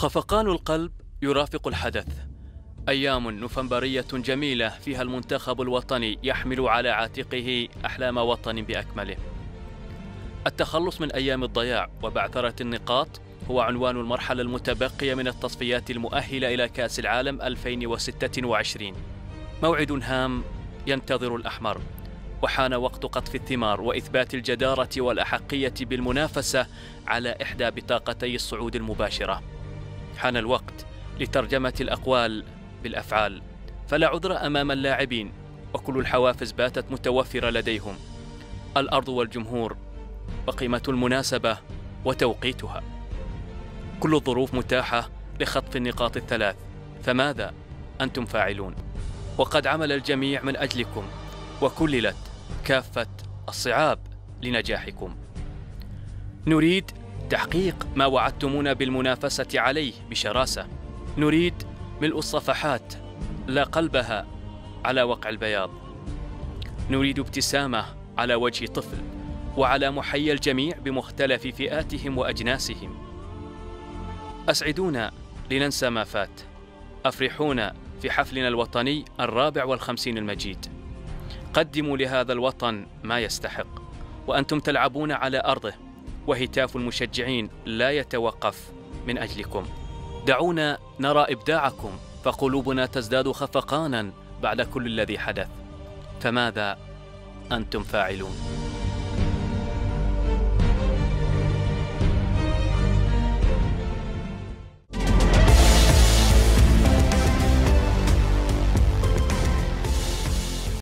خفقان القلب يرافق الحدث. أيام نوفمبرية جميلة فيها المنتخب الوطني يحمل على عاتقه أحلام وطن بأكمله. التخلص من أيام الضياع وبعثرة النقاط هو عنوان المرحلة المتبقية من التصفيات المؤهلة إلى كأس العالم 2026 موعد هام ينتظر الأحمر. وحان وقت قطف الثمار وإثبات الجدارة والأحقية بالمنافسة على إحدى بطاقتي الصعود المباشرة. حان الوقت لترجمة الأقوال بالأفعال. فلا عذر أمام اللاعبين وكل الحوافز باتت متوفرة لديهم. الأرض والجمهور وقيمه المناسبة وتوقيتها. كل الظروف متاحة لخطف النقاط الثلاث. فماذا أنتم فاعلون؟ وقد عمل الجميع من أجلكم وكللت كافة الصعاب لنجاحكم. نريد تحقيق ما وعدتمونا بالمنافسة عليه بشراسة. نريد ملء الصفحات لا قلبها على وقع البياض. نريد ابتسامة على وجه طفل وعلى محيا الجميع بمختلف فئاتهم وأجناسهم. أسعدونا لننسى ما فات. أفرحونا في حفلنا الوطني الرابع والخمسين المجيد. قدموا لهذا الوطن ما يستحق. وأنتم تلعبون على أرضه. وهتاف المشجعين لا يتوقف من أجلكم. دعونا نرى إبداعكم فقلوبنا تزداد خفقانا بعد كل الذي حدث. فماذا أنتم فاعلون؟